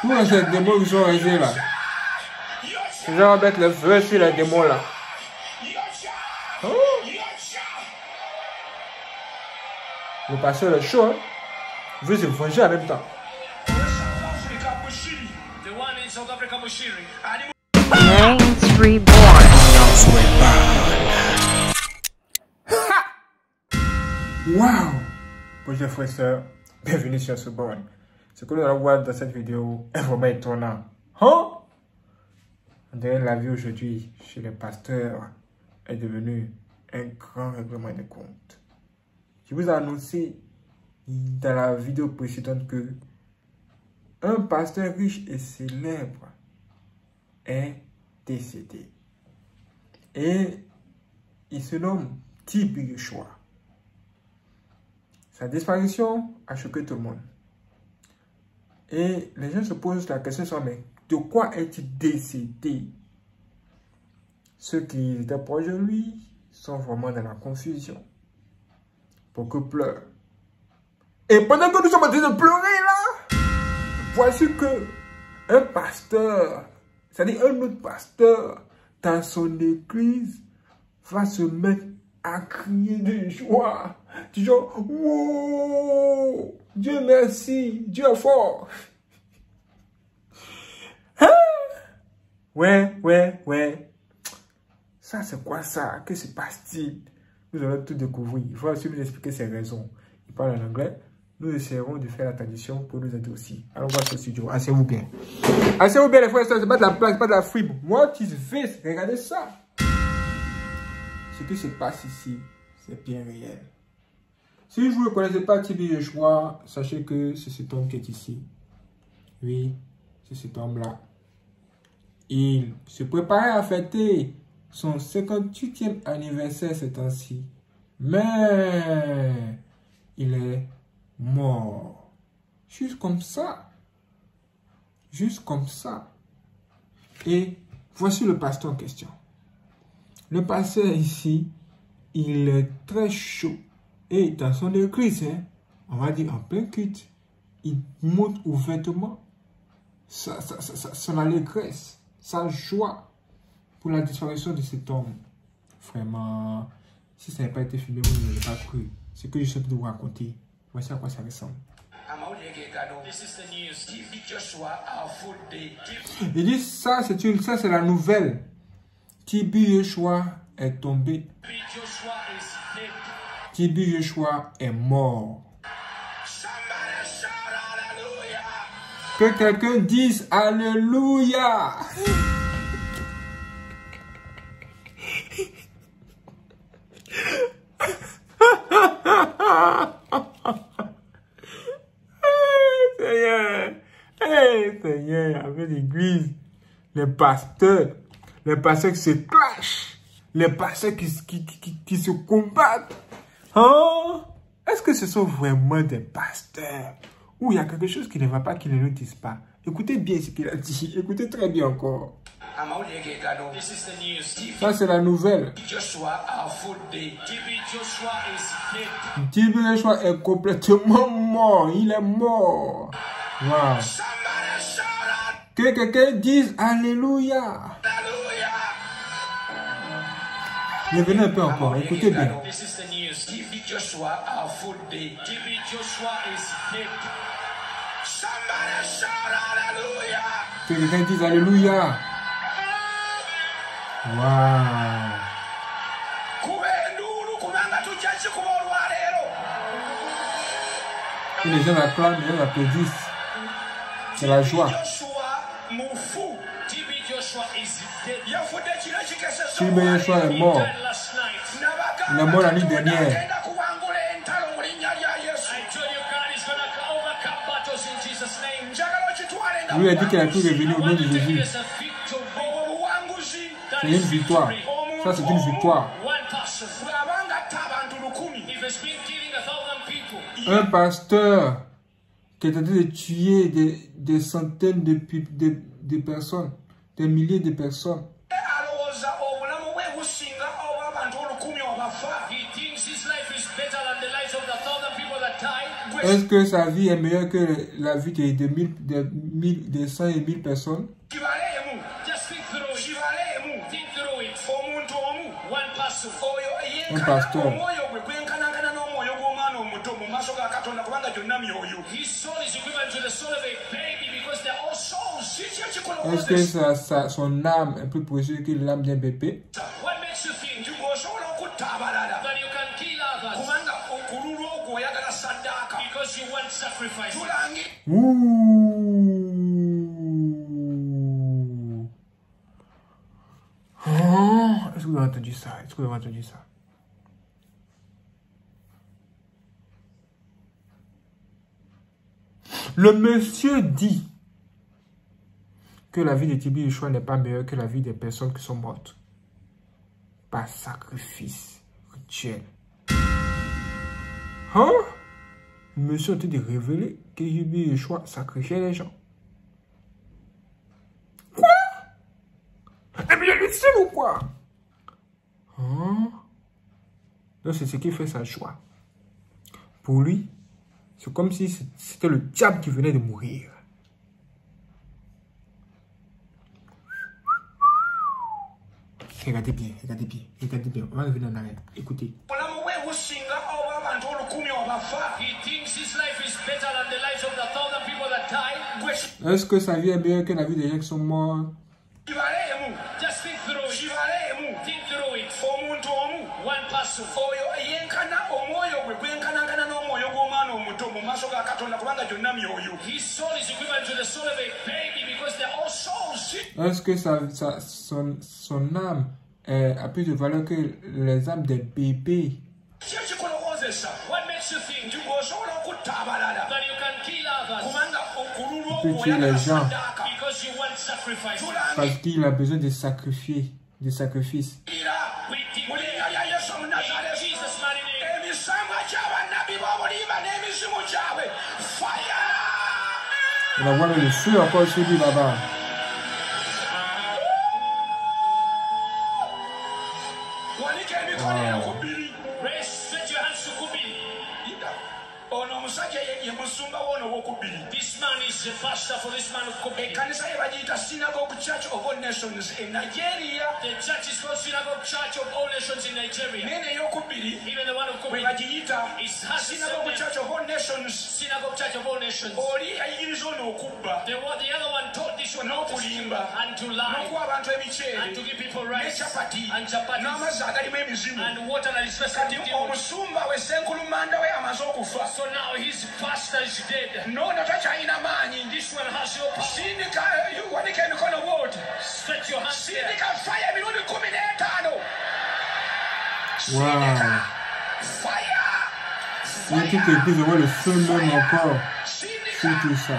Tous ces démons qui sont restés là? Je vais mettre le feu sur les démons là. Oh. Le pasteur est chaud. Hein? Il veut se venger en même temps. Names reborn. Waouh Bonjour frères et sœurs, bienvenue sur ce board. Ce que nous allons voir dans cette vidéo est vraiment étonnant. Hein? La vie aujourd'hui chez les pasteurs est devenue un grand règlement de compte. Je vous ai annoncé dans la vidéo précédente que un pasteur riche et célèbre est décédé. Et il se nomme Tibi Yeshua. Sa disparition a choqué tout le monde. Et les gens se posent la question, mais de quoi est-il décédé? Ceux qui étaient proches de lui sont vraiment dans la confusion. Beaucoup pleurent. Et pendant que nous sommes en train de pleurer là, voici que un pasteur, c'est-à-dire un autre pasteur, dans son église, va se mettre à crier de joie. Du genre, wow, Dieu merci, Dieu est fort. Hein? Ouais, ouais, ouais. Ça, c'est quoi ça? Que se passe-t-il? Nous allons tout découvrir. Il faut aussi nous expliquer ses raisons. Il parle en anglais. Nous essaierons de faire la tradition pour nous aider aussi. Allons voir ce studio. Asseyez-vous bien. Asseyez-vous bien, les frères et sœurs. C'est pas de la place, pas de la fripe. Moi, tu fais, regardez ça. Ce qui se passe ici, c'est bien réel. Si vous ne connaissez pas Tibi Yeshua, sachez que c'est cet homme qui est ici. Oui, c'est cet homme-là. Il se préparait à fêter son 58e anniversaire ce temps-ci. Mais il est mort. Juste comme ça. Juste comme ça. Et voici le pasteur en question. Le pasteur ici, il est très chaud. Et dans son église, hein, on va dire en plein culte, il montre ouvertement son allégresse, sa joie pour la disparition de cet homme. Vraiment, si ça n'avait pas été filmé, vous n'auriez pas cru. Ce que je de vous raconter, voici à quoi ça ressemble. Il dit ça, c'est une, ça c'est la nouvelle. Tibi Yeshua est tombé. Yeshua est mort. Que quelqu'un dise Alléluia. Seigneur, Seigneur, avec l'église, les pasteurs, les pasteurs qui se clashent, les pasteurs qui se combattent. Hein? Est-ce que ce sont vraiment des pasteurs? Ou il y a quelque chose qui ne va pas, qui ne nous disent pas? Écoutez bien ce qu'il a dit. Écoutez très bien encore. Ça, c'est la nouvelle. Tibi Joshua est complètement mort. Il est mort. Wow. Que quelqu'un dise Alléluia. Revenez un peu encore. Écoutez bien. Joshua a full day. TB Joshua is dead. Somebody shout hallelujah. Que quelqu'un dise Alléluia. Wow. Et les gens acclament, les gens applaudissent. C'est la joie. TB Joshua est mort. Il est mort la nuit dernière. Lui a dit qu'il a tout au nom de Jésus. C'est une victoire. Ça, c'est une victoire. Un pasteur qui est en train de tuer des, des centaines de, de, de personnes, des milliers de personnes. Est-ce que sa vie est meilleure que la vie de, de, mille, de, mille, de 100 et 1000 personnes? Un kiki Est-ce que sa, son âme est plus précieuse que l'âme d'un bébé? Ouh. Oh, Est-ce que vous avez entendu ça? Est-ce que vous avez entendu ça? Le monsieur dit que la vie de Tibi Yeshua n'est pas meilleure que la vie des personnes qui sont mortes par sacrifice rituel. Hein? Monsieur a de révéler que Tibi Yeshua sacrifiait les gens. Quoi? Eh bien, est seul ou quoi? Hein? Donc, c'est ce qui fait sa joie. Pour lui, c'est comme si c'était le diable qui venait de mourir. Regardez bien, regardez bien, regardez bien. On va revenir en arrière. Écoutez. Est-ce que sa vie est meilleure que la vie des gens qui sont morts? Est-ce que sa, sa- son, son âme a plus de valeur que les âmes des bébés? Okululwa Tu ogwo tues oyagala les gens. Parce qu'il a besoin de sacrifier, de sacrifices. On va voir le feu encore sur lui là-bas. Pastor for this man of Kubi. ekkanisa ye bagiyita synagogue church of all nations in nigeria The church is called Synagogue Church of All Nations in Nigeria. nene Even the one of Kubi bagiyita is synagogue church of all nations Synagogue Church of All Nations. oli ayigiriza ono okubba The, the other one taught no n'okulimba n'okuwa abantu ebicere n'ecapati n'amazzi agalimu emizimu. Kati omusumba we senkulu manda we amaze okufa. Noono takyalina maanyi. Sindika wanika emikono bwoti. Sindika faya emirundi kumi n'etaano. Sindika faya Il y a quelques épisodes, on voit le feu même encore. C'est tout ça.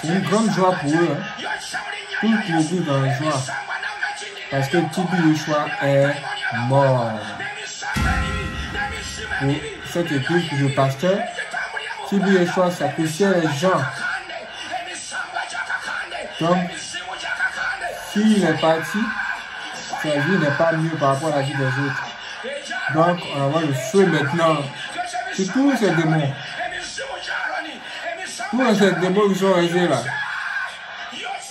C'est une grande joie pour eux. hein. L'église dans la joie. Parce que Tibi Yeshua est mort. Pour cette que je pasteur, Tibi Yeshua sacrifiait les gens. Donc, S'il est parti, sa vie n'est pas mieux par rapport à la vie des autres. Donc, on va le feu maintenant. C'est tous ces démons. Tous ces démons qui sont restés là.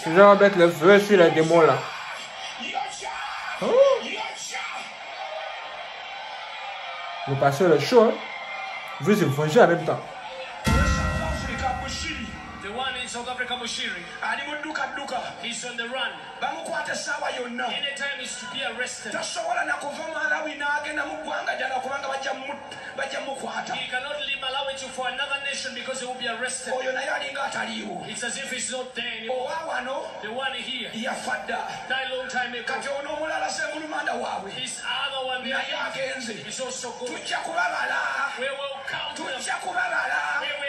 Je vais mettre le feu sur les démons là. Le pasteur est chaud. Hein? En même temps. One in South Africa, Mushiri, ali mu ddukadduka he's on the run. bamukwata essaawa yonna. Anytime he's to be arrested, tasobola nakuva malawi n'agenda mu ggwanga ddala kubanga bajja mu- bajja mukwata. he cannot leave Malawi to for another nation because he will be arrested. oyo naye alinga ataliiwo It's as if he's not there anymore. owa wano The one here. yafa dda. Died long time ago. kati ono omulala sengulumanda waabwe. This other one there. Naye agenze. Is also good. tujja kubabala We will count tujja kubabala We will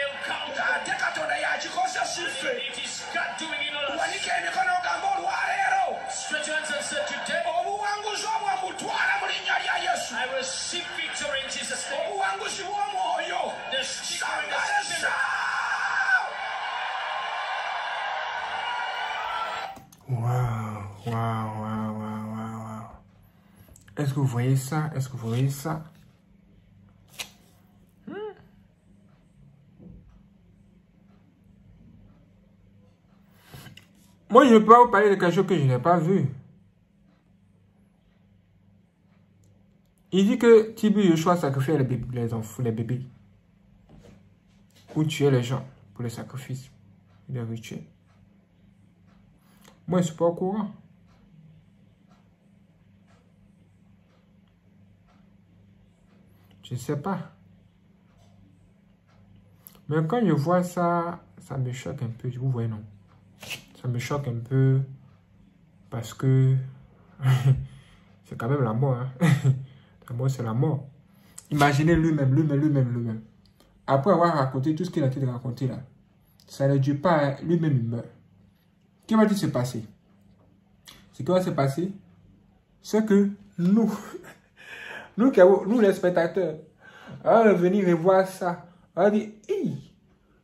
wanike emikono ogamba olwaleero obuwanguzi obwo mbutwala mu linnya lya yesu. Obuwanguzi bw'omwoyo sangalesa Wow, wow, wow, wow, wow. Est-ce que vous voyez ça? Est-ce que vous voyez ça? Moi, je ne peux pas vous parler de quelque chose que je n'ai pas vu. Il dit que Tibu Yoshua sacrifiait les bébés, les enfants, les bébés. Ou tuer les gens pour le sacrifice. Les tuer. Moi, je ne suis pas au courant. Je ne sais pas. Mais quand je vois ça, ça me choque un peu. Vous voyez, non? Ça me choque un peu parce que c'est quand même la mort. hein. La mort, c'est la mort. Imaginez lui-même, lui-même, lui-même, lui-même. Après avoir raconté tout ce qu'il a été de raconter là, ça ne dure pas, hein. lui-même il meurt. Qu'est-ce qui va se passer? Ce qui va se passer, c'est que nous, nous, les spectateurs, on va venir revoir ça. On va dire,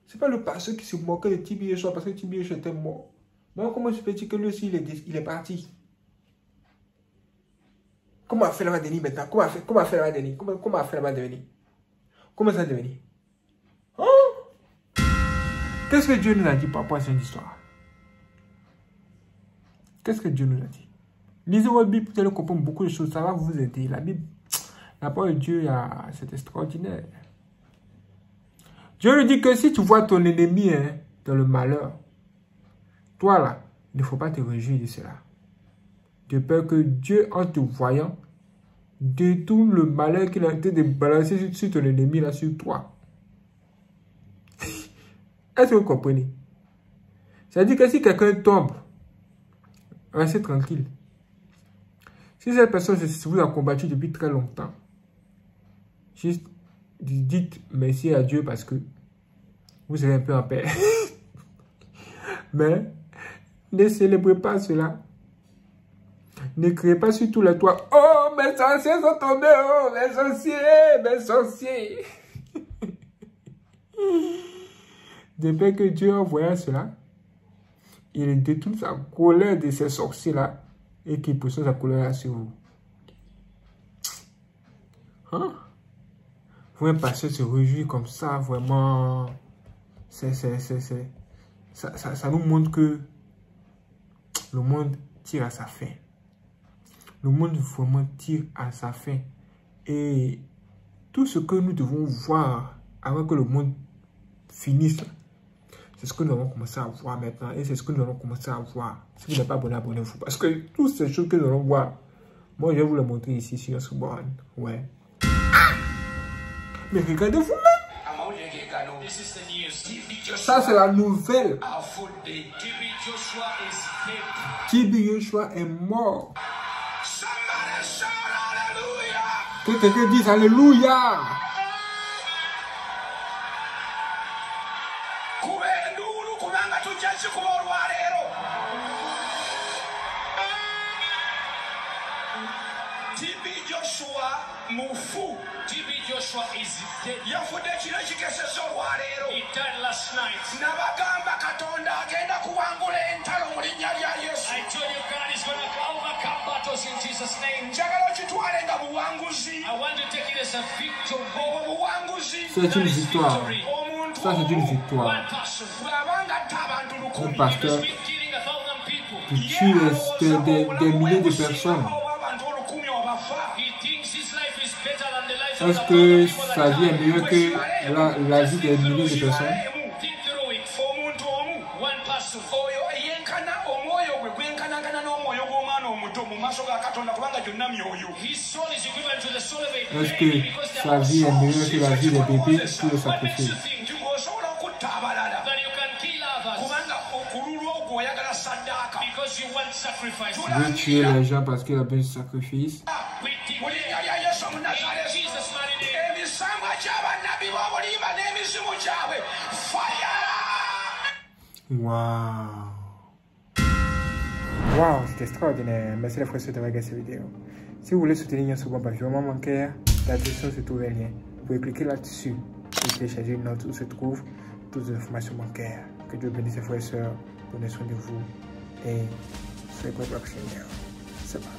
c'est pas le pasteur qui se moquait de Tibi parce que Tibi était mort. Mais comment se fait-il que lui aussi il est, il est parti? Comment a fait le Denis maintenant? Comment fait, comment a fait le Denis comment, comment a fait le devenir Comment ça a devenu? Hein? Qu'est-ce que Dieu nous a dit par rapport à cette histoire? Qu'est-ce que Dieu nous a dit? Lisez votre Bible, vous allez comprendre beaucoup de choses. Ça va vous aider. La Bible, la parole de Dieu, c'est extraordinaire. Dieu nous dit que si tu vois ton ennemi hein, dans le malheur, toi là, il ne faut pas te réjouir de cela. De peur que Dieu, en te voyant, détourne le malheur qu'il a été de balancer sur, ton ennemi là, sur toi. Est-ce que vous comprenez? C'est-à-dire que si quelqu'un tombe, restez tranquille. Si cette personne vous a combattu depuis très longtemps, juste dites merci à Dieu parce que vous serez un peu en paix. Mais ne célébrez pas cela. Ne criez pas sur tous les toits. Oh, mes sorciers sont tombés. Oh, mes sorciers, mes sorciers. De peur que Dieu, en voyant cela, il détourne sa colère de ces sorciers-là et qu'il pousse sa colère sur vous. Hein? Vous un pasteur se réjouir comme ça, vraiment, c'est, c'est, c'est, c'est, ça, ça, ça nous montre que le monde tire à sa fin. Le monde vraiment tire à sa fin. Et tout ce que nous devons voir avant que le monde finisse, c'est ce que nous allons commencer à voir maintenant. Et c'est ce que nous allons commencer à voir. Si vous n'êtes pas abonné, abonnez-vous. Parce que toutes ces choses que nous allons voir, moi je vais vous les montrer ici sur Suban. Ouais. Mais regardez vous-même. amawulire geegano This is the news. TB Ça, c'est la nouvelle. TB Joshua est mort. Que quelqu'un dise Alléluia. tb joshua mufu. TB Joshua is dead. yafudde kiro ekikesesa olwaleero He died last night. nabagamba katonda agenda kuwangula entalo mu linnya lya yesu. I told you God is going to overcome battles in Jesus' name. njagala okitwale nga buwanguzi. I want to take it as a victory. obwo buwanguzi. Omuntu bw'abanga atta abantu lukumi qui tue des- des milliers de personnes. Est-ce que sa vie est mieux que la, la vie des milliers de personnes? Est-ce que sa vie est meilleure que la vie des bébés tout le? Il veut tuer les gens parce qu'il a besoin de sacrifice. Waouh Waouh, c'est extraordinaire. Merci les frères de regarder cette vidéo. Si vous voulez soutenir Yann par vraiment manquer, la description se trouve un lien. Vous pouvez cliquer là-dessus et télécharger une note où se trouvent toutes les informations bancaires. Que Dieu bénisse les frères et sœurs. Prenez soin de vous et soyez quoi Seigneur. C'est parti.